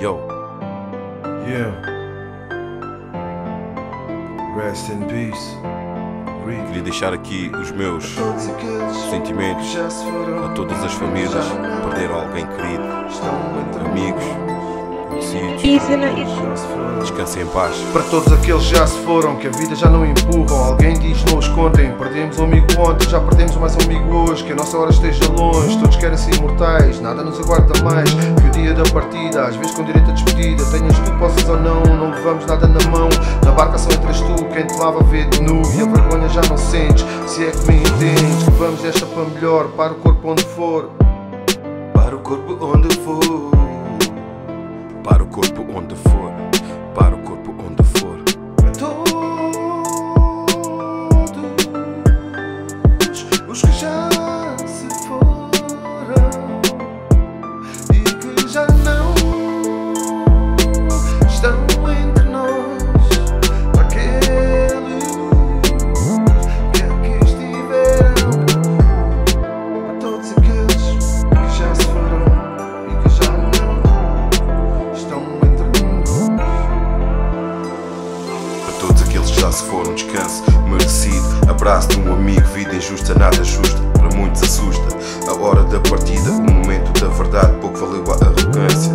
Yo, Yeah. Rest in peace. Queria deixar aqui os meus Todos aqueles sentimentos a todas as famílias que perderam alguém querido, estão entre amigos, conhecidos. Isso não. Já se foram. Descansem em paz. Para todos aqueles que já se foram, que a vida já não empurram. Alguém diz, não os contem. Perdemos um amigo ontem, já perdemos mais amigo hoje. Que a nossa hora esteja longe, todos querem ser imortais. Nada nos aguarda mais que o dia da partida. Às vezes com direito a despedida. Tenhas tu, possas ou não, não levamos nada na mão. Na barca só entras tu, quem te lava vê-te nu. E a vergonha já não sentes, se é que me entendes. Que vamos desta para melhor, para o corpo onde for. Para o corpo onde for. Para o corpo onde for, já se foram, descanso merecido. Abraço de um amigo, vida injusta, nada justa. Para muitos assusta. A hora da partida, o momento da verdade. Pouco valeu a arrogância,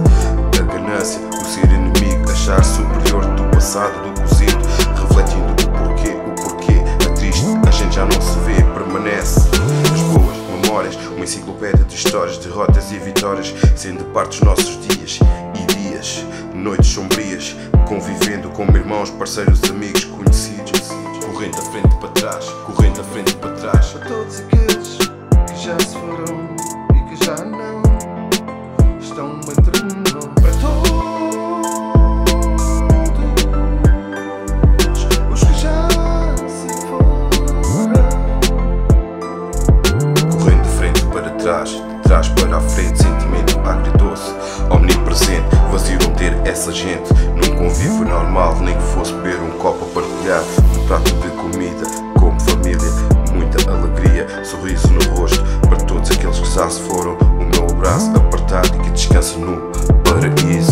a ganância, o ser inimigo, achar superior do passado, do cozido. Refletindo o porquê, o porquê. É triste, a gente já não se vê, permanece. As boas memórias, uma enciclopédia de histórias, derrotas e vitórias, sendo parte dos nossos dias e dias, noites sombrias, convivendo como irmãos, parceiros, amigos, correndo da frente para trás, correndo da frente para trás. Para todos aqueles que já se foram e que já não estão entre nós. Para todos os que já se foram. Correndo de frente para trás, de trás para a frente, sentimento agridoce, omnipresente, vazio não ter essa gente, num convívio normal, nem que fosse beber um copo a partilhar, prato de comida, como família, muita alegria, sorriso no rosto, para todos aqueles que já se foram, o meu abraço apertado e que descansa no paraíso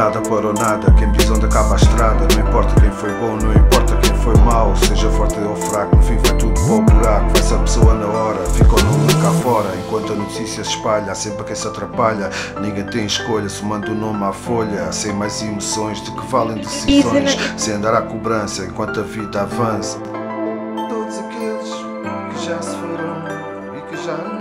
nada parou nada. Quem pisa onde acaba a estrada. Não importa quem foi bom, não importa quem foi mau. Seja forte ou fraco, no fim vai tudo para o buraco. essa pessoa na hora, fica ou não cá fora. Enquanto a notícia se espalha, há sempre quem se atrapalha. Ninguém tem escolha, somando o nome à folha. Sem mais emoções, de que valem decisões? Sem andar à cobrança, enquanto a vida avança. Todos aqueles que já se foram e que já não